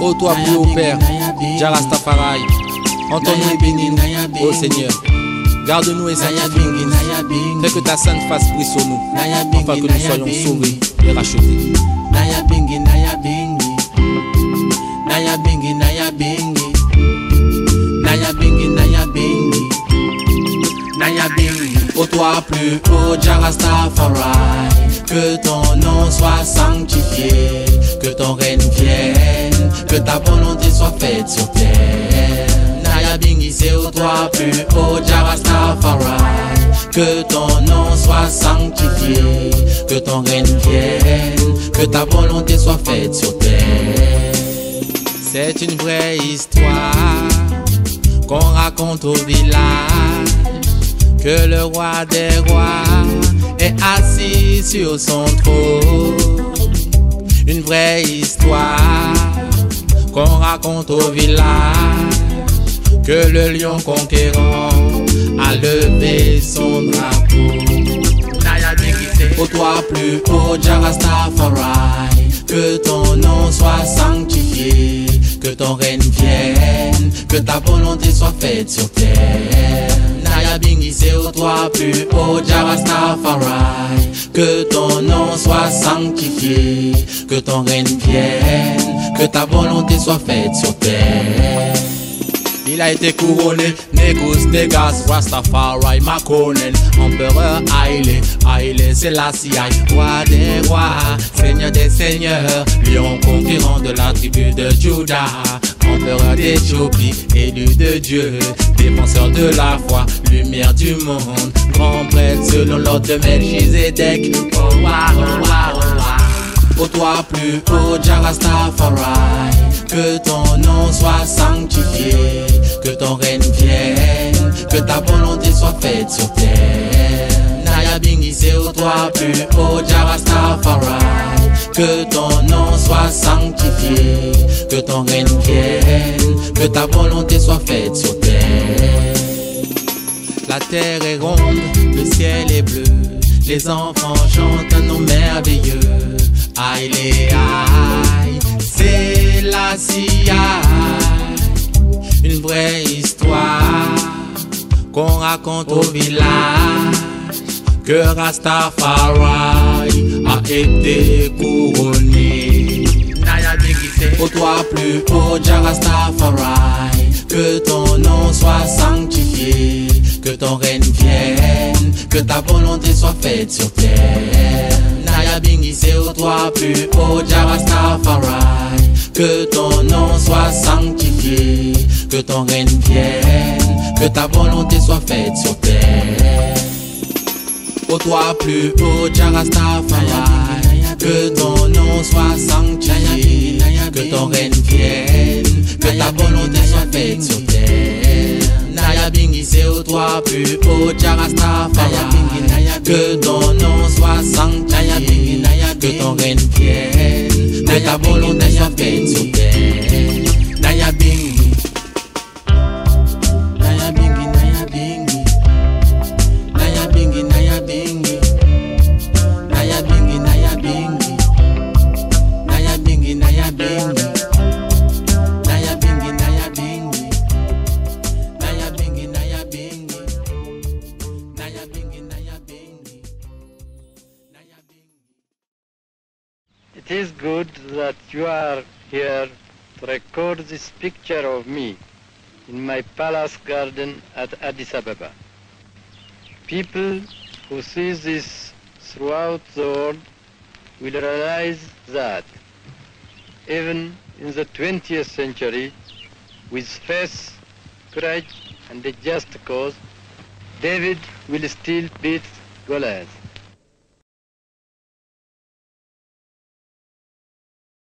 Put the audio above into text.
Ô toi plus haut Père, Jarastafari, entends-nous et bénis-nous, ô Seigneur. Garde-nous et sanctifie-nous. Fais que ta sainte face prise sur nous, afin que nous soyons sauvés et rachetés. Naya bingi, naya bingi. Naya bingi, naya bingi. Naya bingi, naya bingi. Naya bingi. Ô toi plus haut, Jarastafari. Que ton nom soit sanctifié. Que ton règne vienne. Que ta volonté soit faite sur terre. Naya bingi, c'est au toi plus haut, Jarastafari. Que ton nom soit sanctifié. Que ton règne vienne. Que ta volonté soit faite sur terre. C'est une vraie histoire qu'on raconte au village que le roi des rois est assis sur son trône. Une vraie histoire qu'on raconte au village que le lion conquérant a levé son drapeau. Au toi plus haut, Jarastafari, que ton nom soit sanctifié, que ton règne vienne, que ta volonté soit faite sur terre. Naya Bingi, c'est au toi plus haut, Jarastafari, que ton nom soit sanctifié, que ton règne vienne, que ta volonté soit faite sur terre. Il a été couronné, Negus, Negas, Rastafari, Makonnen, Empereur Haile, Haile Selassie, Roi des rois, Seigneur des seigneurs, Lion conquérant de la tribu de Judah, Empereur d'Éthiopie, élu de Dieu, défenseur de la foi, lumière du monde, grand prêtre selon l'ordre de Melchizedek, Ô toi plus haut, Jarastafari, que ton nom soit sanctifié, que ton règne vienne, que ta volonté soit faite sur terre. Naya Bingi, c'est au toi plus haut, Jarastafari, que ton nom soit sanctifié, que ton règne vienne, que ta volonté soit faite sur terre. La terre est ronde, le ciel est bleu, les enfants chantent un nom merveilleux. Aïe, les aïe, c'est la CIA, une vraie histoire qu'on raconte au village. Que Rastafari a été couronné. Au toi plus haut, Jarastafari, que ton nom soit sanctifié, que ton règne vienne, que ta volonté soit faite sur terre. Naya Bingi, c'est au toi plus haut, Jarastafari, que ton nom soit sanctifié, que ton règne vienne, que ta volonté soit faite sur terre. Au toi plus haut, Jarastafari, que volonté soit faite sur terre. Naya Bingi, c'est au toi plus haut, Jarastafari, que ton nom soit sanctifié, que ton règne vienne, que ta volonté It is good that you are here to record this picture of me in my palace garden at Addis Ababa. People who see this throughout the world will realize that even in the 20th century, with faith, courage, and a just cause, David will still beat Goliath.